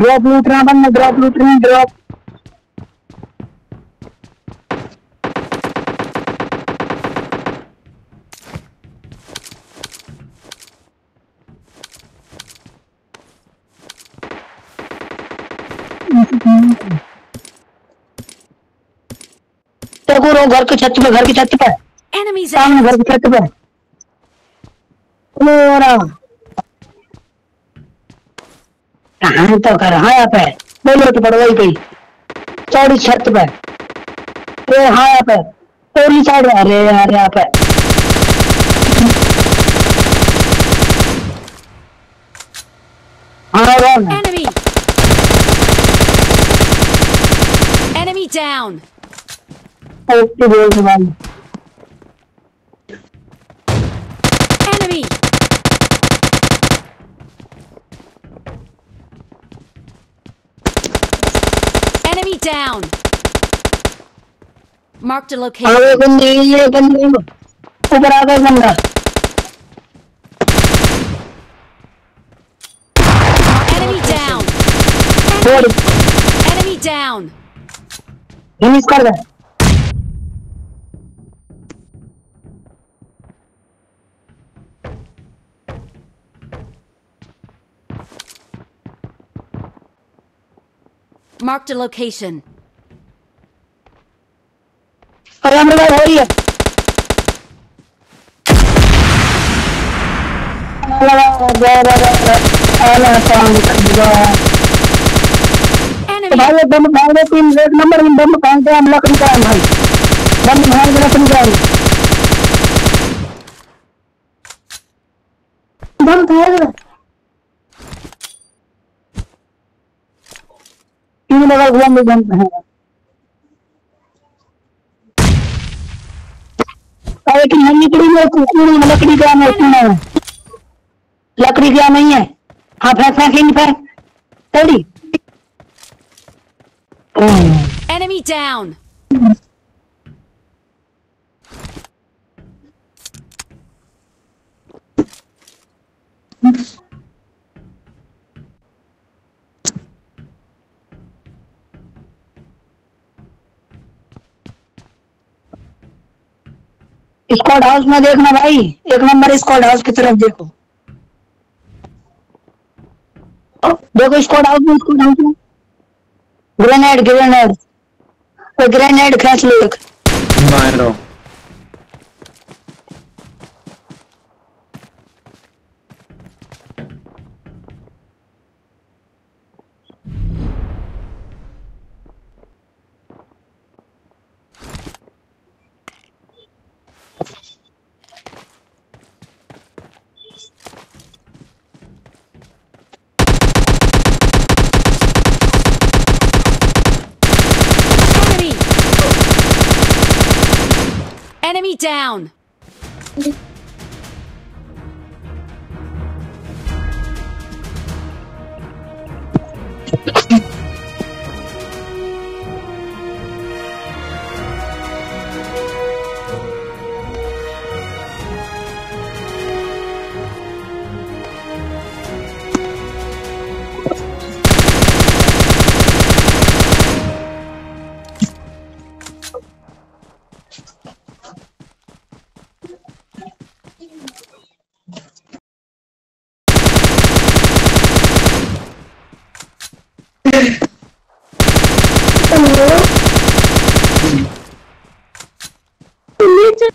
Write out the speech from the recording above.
Drop लूट रहा बंदा ड्रॉप लूट रही ड्रॉप घर की छत पे घर की छत पे। सामने घर की छत पे। तो कर हाँ पे बोलो तो पड़ो वही पे चौड़ी छत पे अरे हाँ यहाँ पे पूरी साइड अरे यार यहाँ पे हाँ रोन Enemy! Enemy down! ओके बोल भाई Enemy down! Marked a location. आगे बंदे ये बंदे ऊपर आ गए बंदा Enemy down! छोड़ Enemy down! फिनिश कर दे Marked a location. अरे हमरे भाई हो रही है Enemy! भाई बम भाई ने तीन एक नंबर में बम कहाँ से हम लकड़ी का है भाई बम भाई ने लकड़ी का है बम कहाँ है लगा हुआ में है। कि हम लकड़ी में कुकुर में लकड़ी का सुना है। लकड़ी क्या नहीं है? हाँ फैसला फेंक पर तड़ी। एनिमी Enemy स्क्वाड हाउस में देखना भाई। एक नंबर स्क्वाड हाउस की तरफ़ देखो। देखो स्क्वाड हाउस में स्क्वाड हाउस में। ग्रेनेड ग्रेनेड तो ग्रेनेड खेच लो मार। down! Enemy down! नीचे